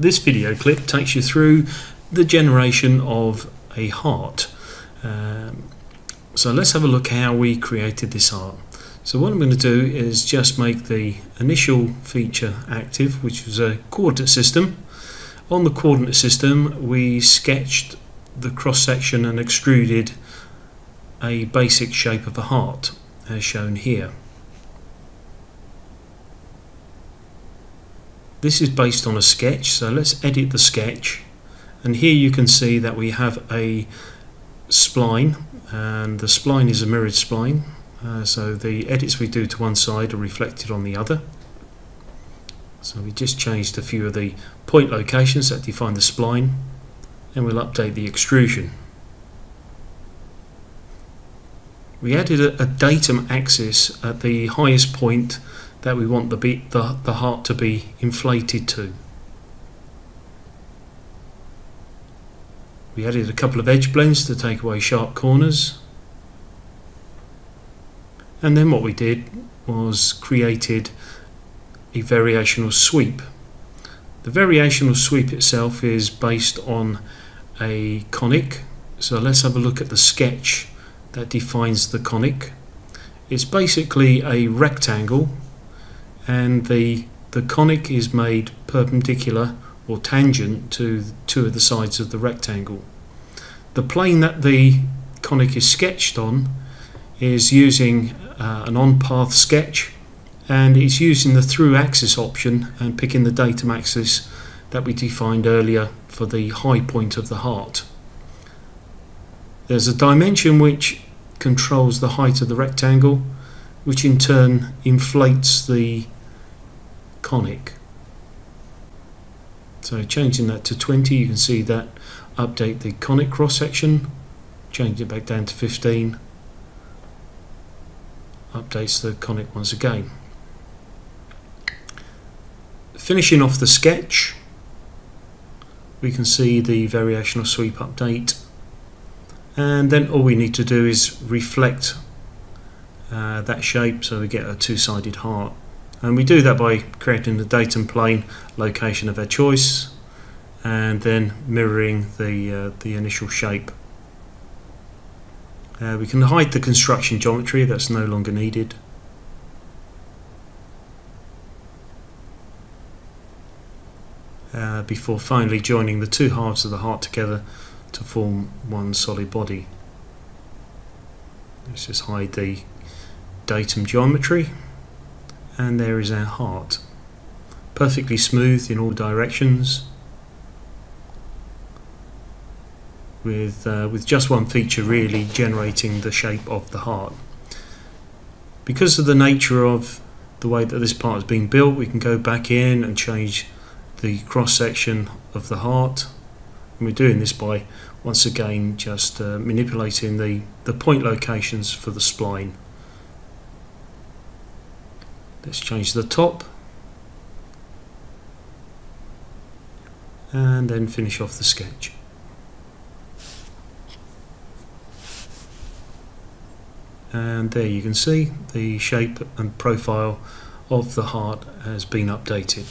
This video clip takes you through the generation of a heart. Um, so let's have a look how we created this heart. So what I'm going to do is just make the initial feature active, which was a coordinate system. On the coordinate system we sketched the cross section and extruded a basic shape of a heart as shown here. This is based on a sketch, so let's edit the sketch. And here you can see that we have a spline, and the spline is a mirrored spline. Uh, so the edits we do to one side are reflected on the other. So we just changed a few of the point locations that define the spline, and we'll update the extrusion. We added a, a datum axis at the highest point that we want the, be, the, the heart to be inflated to. We added a couple of edge blends to take away sharp corners. And then what we did was created a variational sweep. The variational sweep itself is based on a conic. So let's have a look at the sketch that defines the conic. It's basically a rectangle and the the conic is made perpendicular or tangent to two of the sides of the rectangle. The plane that the conic is sketched on is using uh, an on-path sketch and it's using the through axis option and picking the datum axis that we defined earlier for the high point of the heart. There's a dimension which controls the height of the rectangle which in turn inflates the conic. So changing that to 20 you can see that update the conic cross section, change it back down to 15, updates the conic once again. Finishing off the sketch we can see the variational sweep update and then all we need to do is reflect uh, that shape so we get a two-sided heart and we do that by creating the datum plane location of our choice and then mirroring the, uh, the initial shape. Uh, we can hide the construction geometry that's no longer needed. Uh, before finally joining the two halves of the heart together to form one solid body. Let's just hide the datum geometry and there is our heart. Perfectly smooth in all directions with uh, with just one feature really generating the shape of the heart. Because of the nature of the way that this part has been built we can go back in and change the cross section of the heart. And we're doing this by once again just uh, manipulating the the point locations for the spline let's change the top. And then finish off the sketch. And there you can see the shape and profile of the heart has been updated